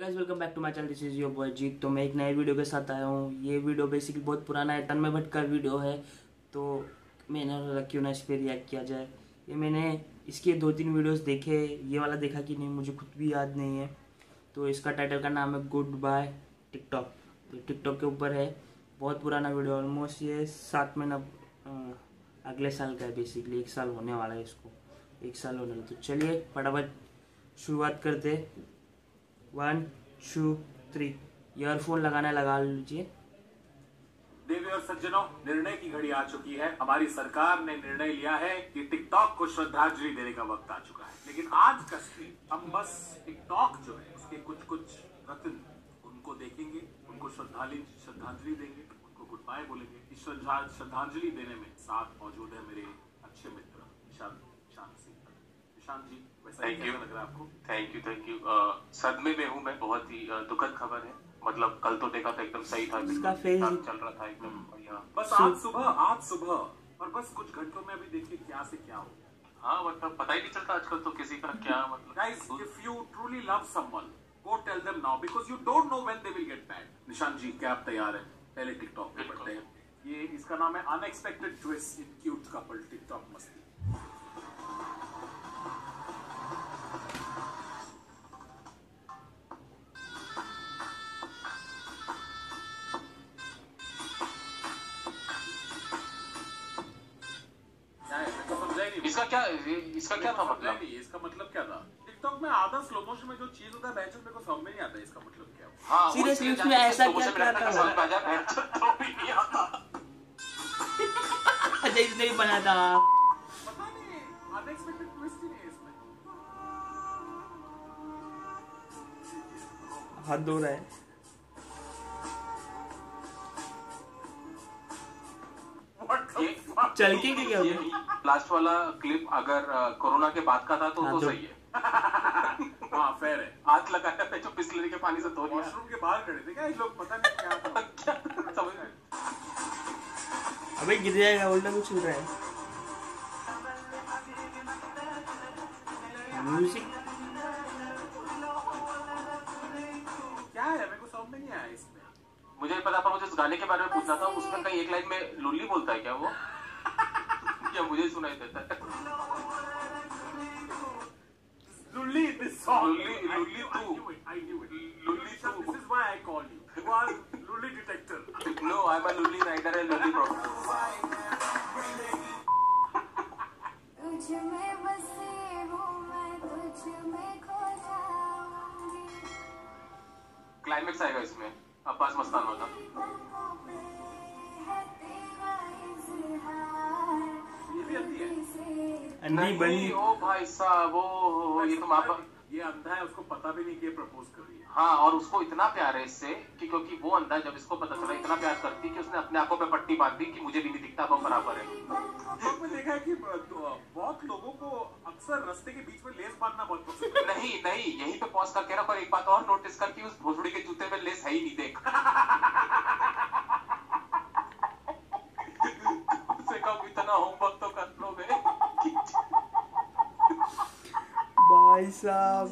Guys welcome back to my channel this is your boy Jeet तो मैं एक नए वीडियो के साथ आया हूँ। ये वीडियो बेसिकली बहुत पुराना है तन्मय भट्ट का वीडियो है। तो मैंने क्यों ना इस पर रिएक्ट किया जाए। ये मैंने इसके दो तीन वीडियोस देखे। ये वाला देखा कि नहीं, मुझे खुद भी याद नहीं है। तो इसका टाइटल का नाम है गुड बाय टिकटॉक तो टिकटॉक के ऊपर है। बहुत पुराना वीडियो ऑलमोस्ट ये सात महीना अगले साल का है बेसिकली एक साल होने वाला है इसको। एक साल होने वाला तो चलिए फटाफट शुरुआत करते वन टू थ्री ईयरफोन लगाना लगा लीजिए। देवी और सज्जनों, निर्णय की घड़ी आ चुकी है। हमारी सरकार ने निर्णय लिया है कि टिकटॉक को श्रद्धांजलि देने का वक्त आ चुका है। लेकिन आज का स्ट्रीम हम बस टिकटॉक जो है, उसके कुछ कुछ रत्न उनको देखेंगे, उनको श्रद्धांजलि श्रद्धांजलि देंगे, उनको गुड बाय बोलेंगे इस श्रद्धांजलि देने में साथ मौजूद है मेरे अच्छे मित्र निशांत सिंह। ही है आपको। थैंक यू थैंक यू सदमे में हूँ मैं बहुत ही uh, दुखद खबर है। मतलब कल तो देखा था एकदम सही था उसका बिल्कुल चल रहा था एकदम बढ़िया। बस आज सुबह आज सुबह और बस कुछ घंटों में अभी देखिए क्या से क्या हो हाँ मतलब पता ही नहीं चलता आजकल तो किसी का क्या मतलब Guys, if you truly love someone, go tell them now because you don't know when they will get mad. Nishant जी क्या आप तैयार हैं? पहले टिकटॉक पे। पढ़ते हैं। ये इसका नाम है unexpected twist in cute couple TikTok मस्ती। इसका क्या था मतलब? नहीं, इसका मतलब क्या था? टिकटॉक में आधा स्लो मोशन में जो चीज़ होता है बहनचोद मेरे को समझ में नहीं आता इसका मतलब क्या है हाँ उसमें ऐसा क्या था? तो भी नहीं आता। अच्छा इसने भी बना था। पता नहीं अनएक्सपेक्टेड ट्विस्ट ही नहीं इसमें। हाथ धो रहा है। चल के क्या हुआ? लास्ट वाला क्लिप अगर कोरोना के बाद का था तो हाँ, तो सही है। हाँ फेयर है। हाथ लगाया पे जो बिस्लरी के पानी से धो लिया। वॉशरूम के बाहर खड़े थे क्या ये लोग? पता नहीं क्या था। समझ में अबे गिर जाएगा उल्टा कुछ हो रहा है। म्यूज़िक क्या है? मेरे को समझ में नहीं आया इसमें। मुझे नहीं पता पर मुझे उस गाने के बारे में पूछना था। उसमें कहीं एक लाइन में लुल्ली बोलता है क्या वो? या मुझे सुनाई देता है लुल्ली दिस सॉन्ग लुल्ली- लुल्ली तू। लुल्ली तू। This is why I call you you are लुल्ली detector no I am लुल्ली राइडर एंड लुल्ली तुझ में बसी हूँ मैं तुझ में खो जाऊँगी क्लाइमेक्स आएगा इसमें। अब्बास मस्तान वाला भी आती है। बनी नहीं ओ भाई साहब ओ ये तो मापा ये अंधा है उसको पता भी नहीं कि प्रपोज कर रही है। हाँ और उसको इतना प्यार है इससे कि क्योंकि वो अंधा जब इसको पता चला इतना प्यार करती कि उसने अपने आँखों पे पट्टी बाँध दी कि मुझे भी नहीं दिखता अब हम बराबर है। टिकटॉक देखा है कि बहुत लोगों को अक्सर रास्ते के बीच में लेस बांधना बहुत पसंद नहीं नहीं यहीं पे पॉज करके रखो और एक बात और नोटिस कर कि उस भोसड़ी के जूते में लेस है ही नहीं देख। साहब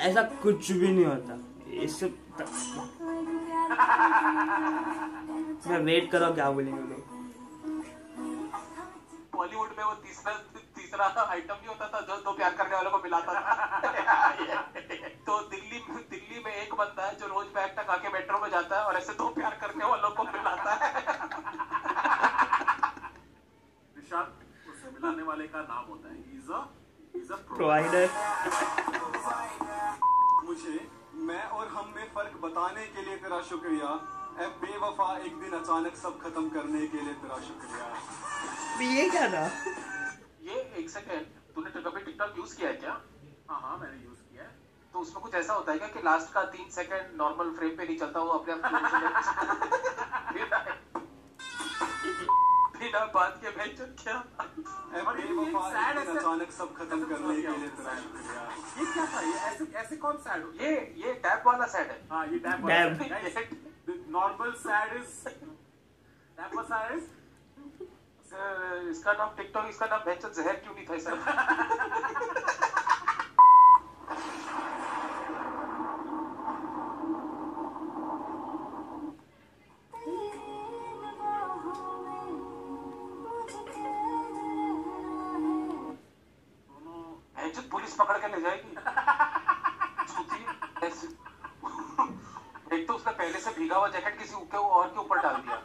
ऐसा कुछ भी नहीं होता। कर दी मैं वेट करो क्या बोलेंगे लोग बॉलीवुड में वो तीसरा तीसरा आइटम नहीं होता था जो दो प्यार करने वालों को मिलाता था। तो दिल्ली में दिल्ली में एक बंदा है जो रोज बैग टका के मेट्रो में जाता है और ऐसे दो प्यार करने वालों को मिलाता है। निशांत उससे मिलाने वाले का नाम होता है। Is a is a provider मुझे मैं और हम में फ़र्क बताने के लिए तेरा शुक्रिया। ए बेवफा एक दिन अचानक सब खत्म करने के लिए तेरा शुक्रिया। ये क्या था? ये एक सेकेंड तूने तो कभी टिकटॉक यूज़ किया है क्या? हाँ हाँ मैंने यूज़ किया है। तो उसमें कुछ ऐसा होता है क्या कि लास्ट का तीन सेकंड नॉर्मल फ्रेम पे नहीं चलता वो अपने आप बिना बात के भेज क्या और ये sad ऐसे- अचानक सब खत्म कर करने के लिए तेरा शुक्रिया ये क्या था? ये ऐसे ऐसे कौन सैड हो ये ये टैप वाला सैड है। हाँ ये टैप वाला है। नॉर्मल सैड इज़ टैप वाला सैड इज़ इसका नाम टिकटॉक इसका नाम बेचत जहर क्यों नहीं था इस पकड़ के ले जाएगी। एक तो उसने पहले से भीगा हुआ जैकेट किसी के और के ऊपर डाल दिया।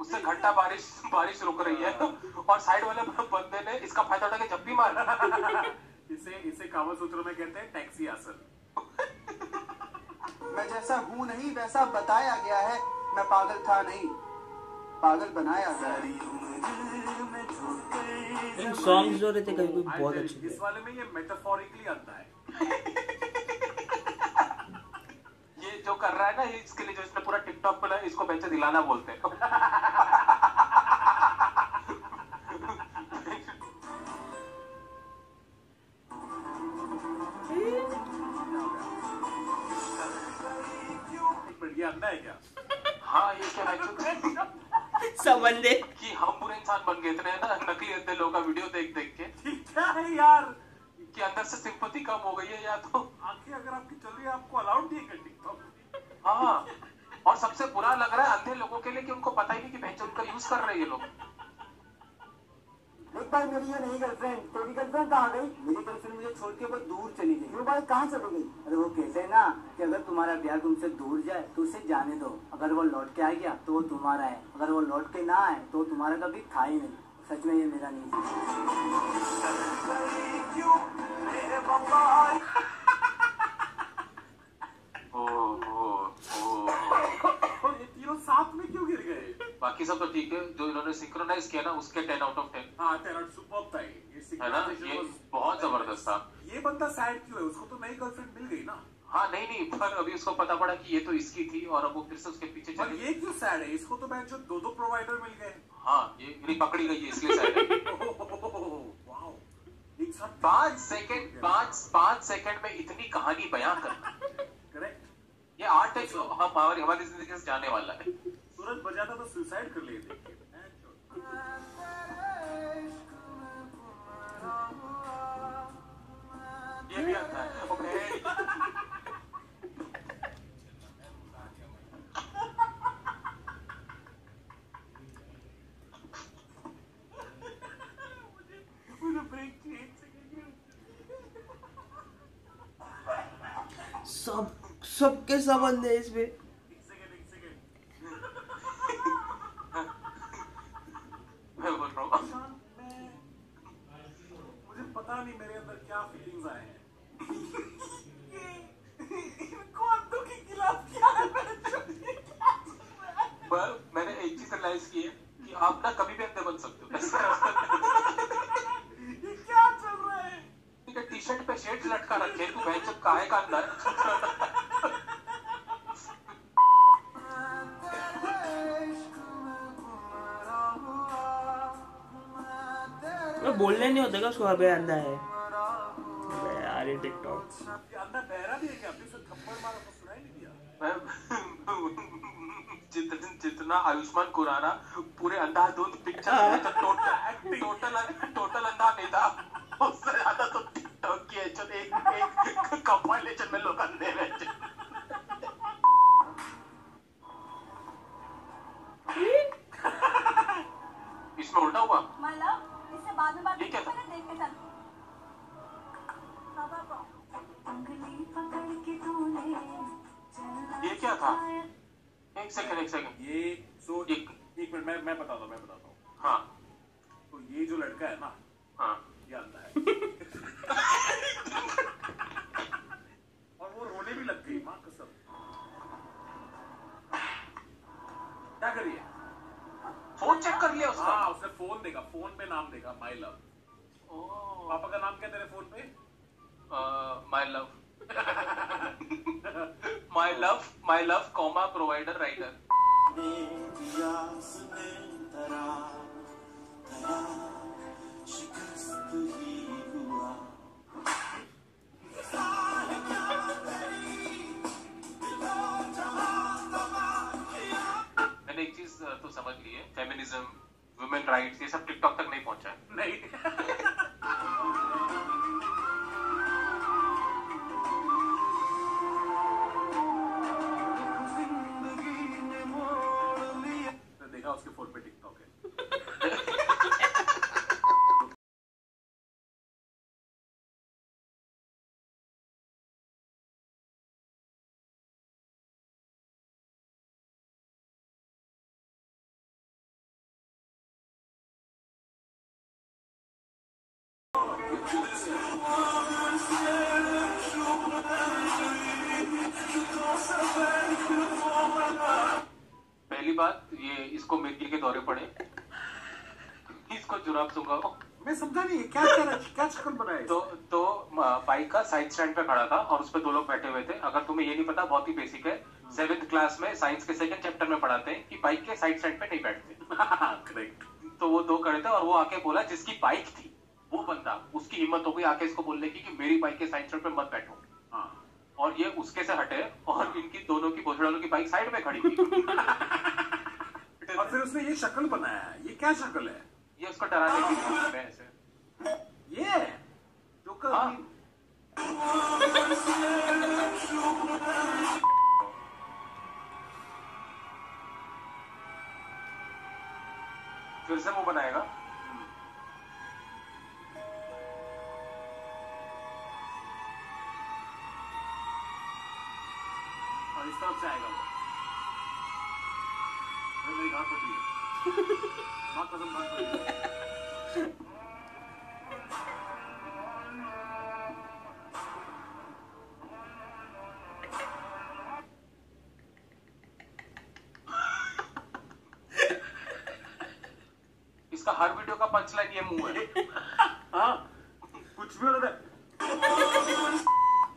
उससे घंटा बारिश बारिश रुक रही है। और साइड वाले बंदे ने इसका फ़ायदा उठा के जब भी मारा। इसे इसे कामा सूत्र में कहते हैं टैक्सी आसन मैं जैसा हूँ नहीं वैसा बताया गया है। मैं पागल था नहीं। पागल बनाया गया इन सॉन्ग्स जो रहते कभी कभी बहुत अच्छे इस वाले में ये मेटाफोरिकली आता है। ये जो कर रहा है ना ये इसके लिए जो इसने पूरा टिकटॉक पे इसको बेचे दिलाना बोलते हैं। ये अंडा है क्या? हाँ ये क्या सब कि हम पूरे इंसान बन गए थे ना नकली अंधे लोगों का वीडियो देख देख के। क्या है यार। कि अंदर से सिंपति कम हो गई है या तो आँखें अगर आपकी चल रही है आपको अलाउड नहीं है टिकटॉक हाँ और सबसे बुरा लग रहा है अंधे लोगों के लिए कि उनको पता ही नहीं कि बहन उनका यूज़ कर रहे हैं ये लोग। एक बार मेरी ये नहीं गर्लफ्रेंड तेरी गर्लफ्रेंड कहाँ गई? मेरी गर्लफ्रेंड छोड़ के बहुत दूर चली गई। क्यों भाई कहाँ चली गई? अरे वो कहते हैं ना कि अगर तुम्हारा प्यार तुमसे दूर जाए तो उसे जाने दो। अगर वो लौट के आ गया तो वो तुम्हारा है। अगर वो लौट के ना आए तो तुम्हारा कभी था ही नहीं। सच में ये मेरा नहीं था। ओ, ओ, ओ, ओ। और ये तीनों साथ में क्यों गिर गए? बाकी सब तो ठीक है। जो इन्होंने सिंक्रोनाइज किया ना उसके टेन आउट ऑफ़ टेन हाँ तेरा सुपर था ये। ये है ना? ये बहुत ज़बरदस्त था। ये बंदा सैड क्यों है? उसको तो नई गर्लफ्रेंड मिल गई ना। हाँ नहीं नहीं पर अभी उसको पता पड़ा कि ये तो इसकी थी और अब वो फिर से उसके पीछे चली ये क्यों सैड है? इसको तो मैं जो दो दो प्रोवाइडर मिल गए। हाँ ये मेरी पकड़ी गई है इसलिए शायद है। पाँच सेकंड पाँच पाँच सेकंड में इतनी कहानी बयां करना करेक्ट ये आर्ट है जो हम हमारी हमारी ज़िंदगी से जाने वाला है। सूरज बजाता तो सुसाइड कर लिए सब सबके संबंध है इसमें एक सेकंड एक सेकंड मैं बोल रहा हूँ मैं मुझे पता नहीं मेरे अंदर क्या फीलिंग्स आए हैं ये इनको अंधों के खिलाफ क्या है पर मैंने एक चीज़ रियलाइज़ की है कि आप ना कभी भी अंधे बन सकते हो ये क्या चल रहा है ठीक है टी शर्ट पे शेड्स लटका रखे तू बहन जब काहे का अंदर? मैं बोलने नहीं होता क्या उसको? अबे अंधा है। यार ये टिकटॉक ये बहरा भी है क्या? आपने उसे थप्पड़ मारा तो सुनाई नहीं दिया। मैं जितना जितना आयुष्मान खुराना पूरे अंधाधुंध पिक्चर में तो टोटल टोटल टोटल अंधा नहीं था। उससे ज़्यादा तो टिकटॉक की है जो एक एक कंपाइलेशन में लोग अंधे रहते इसमें उल्टा हुआ? मतलब इससे बाद में बात ये क्या था? देख के चल। पापा को उंगली पकड़ के ये क्या था? एक सेकंड एक सेकंड ये सो एक- एक मिनट मैं मैं बताता हूँ मैं बताता हूँ। हाँ। तो ये जो लड़का है ना हाँ। अंधा है। और वो रोने भी लग गई माँ कसम। क्या करिए? फ़ोन चेक कर लिया उसका। हाँ उसने फ़ोन देखा फ़ोन पे नाम देखा माई लव पापा का नाम क्या तेरे फ़ोन पे? My love my love my love comma provider writer समझ लिए फेमिनिज्म वुमेन राइट्स ये सब टिकटॉक तक नहीं पहुँचा। नहीं। पहली बात ये इसको मिर्गी के दौरे पड़े। इसको जुराब सूँगा मैं समझा नहीं क्या क्या क्या शक्ल बनाया तो तो बाइक का साइड स्टैंड पे खड़ा था और उस पे दो लोग बैठे हुए थे। अगर तुम्हें ये नहीं पता बहुत ही बेसिक है। सेवेंथ क्लास में साइंस के सेकंड चैप्टर में पढ़ाते हैं कि बाइक के साइड स्टैंड पे नहीं बैठते। करेक्ट तो वो दो खड़े थे और वो आके बोला जिसकी बाइक थी। वो बंदा उसकी हिम्मत हो गई आके इसको बोलने की कि मेरी बाइक के साइड स्टैंड पे मत बैठो। हाँ। और ये उसके से हटे और इनकी दोनों की भोसड़ालों की बाइक साइड में खड़ी और फिर उसने ये शक्ल बनाया है। ये क्या शक्ल है? ये उसको डराने की ऐसे। ये जोकर हाँ। फिर से वो बनाएगा। इसका हर वीडियो का पंच लाइन ये मुँह है हाँ कुछ भी होता है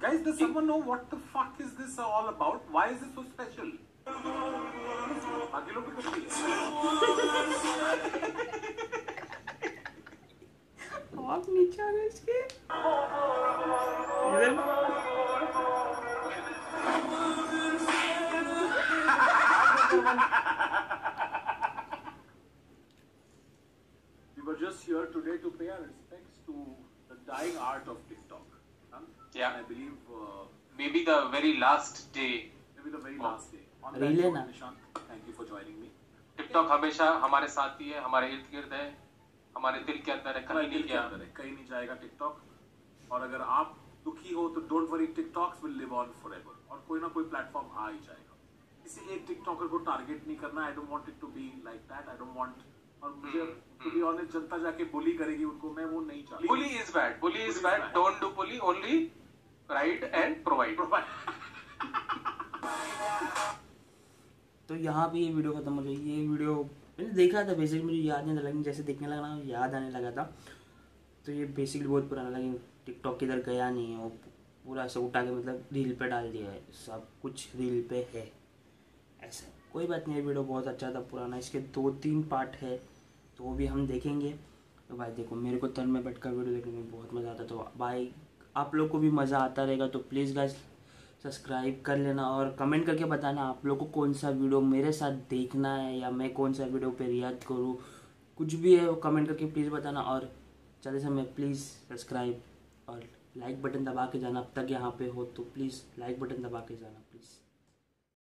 Guys, does someone know what the fuck is this all about? Why is it so special? बाकी लोग भी करते हैं niche नीचे आ रहे इसके maybe the very last day maybe the very last day. On Really that note. Nishant, thank you for joining me. TikTok हमेशा हमारे साथ ही है हमारे इर्द गिर्द है हमारे दिल के अंदर है कहीं नहीं दिल के अंदर है कहीं नहीं जाएगा टिकटॉक और अगर आप दुखी हो तो don't worry TikToks will live on forever और कोई ना कोई प्लेटफॉर्म आ ही जाएगा। किसी एक टिकटॉकर को टारगेट नहीं करना I don't want it to be like that I don't want और मुझे टू बी ऑनेस्ट जनता जाके बुली करेगी उनको मैं वो नहीं चाहता। Bully is bad bully is bad don't do bully only right and provide तो यहाँ पे ये वीडियो खत्म हो गई। ये वीडियो मैंने देखा था बेसिकली मुझे याद नहीं था लेकिन जैसे देखने लगा ना, याद आने लगा था। तो ये बेसिकली बहुत पुराना लेकिन टिकटॉक किधर गया नहीं है, वो पूरा ऐसे उठा के मतलब रील पे डाल दिया है। सब कुछ रील पे है। ऐसा कोई बात नहीं वीडियो बहुत अच्छा था, पुराना। इसके दो तीन पार्ट है तो वो भी हम देखेंगे। तो भाई देखो, मेरे को तन में बैठ कर वीडियो देखने में बहुत मज़ा आता तो भाई आप लोग को भी मज़ा आता रहेगा तो प्लीज़ गाइज़ सब्सक्राइब कर लेना और कमेंट करके बताना आप लोग को कौन सा वीडियो मेरे साथ देखना है या मैं कौन सा वीडियो पे रियाज करूँ। कुछ भी है वो कमेंट करके प्लीज़ बताना और चलते समय प्लीज़ सब्सक्राइब और लाइक बटन दबा के जाना, अब तक यहाँ पे हो तो प्लीज़ लाइक बटन दबा के जाना।